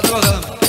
Tá drogando.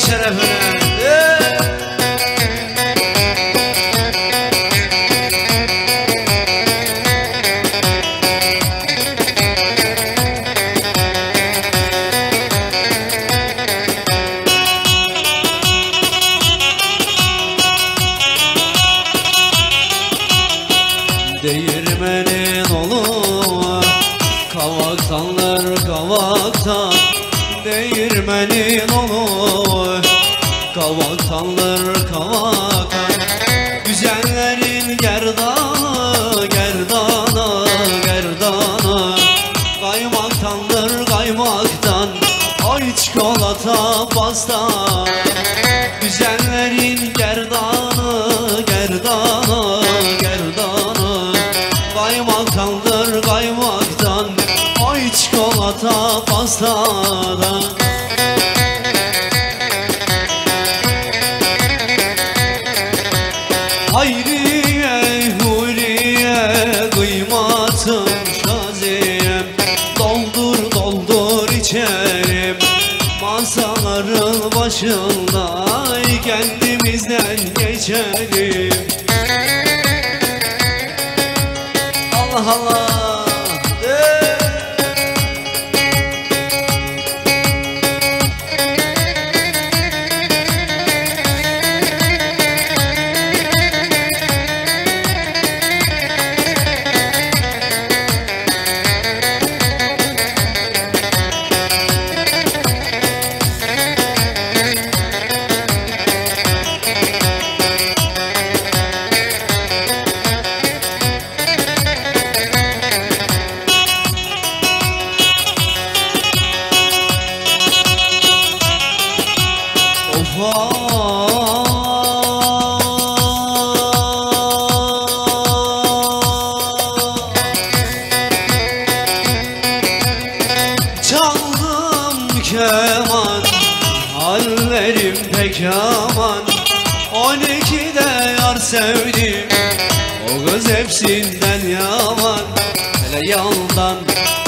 Şerefine. Değirmenin olur Kavaktanlar kavaktan Değirmenin olur Kavaktanlar kavaktan Güzellerin gerdanı Gerdana gerdana. Kaymaktanlar kaymaktan Ay çikolata pasta. Güzellerin gerdanı Gerdana gerdana. Kaymaktandır kaymaktan Ay çikolata pastadan başında kendimizden geçelim keman Hallerim pek On ikide yar sevdim O kız yaman. Hele yandan,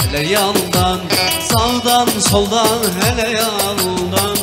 hele yandan Sağdan soldan hele yandan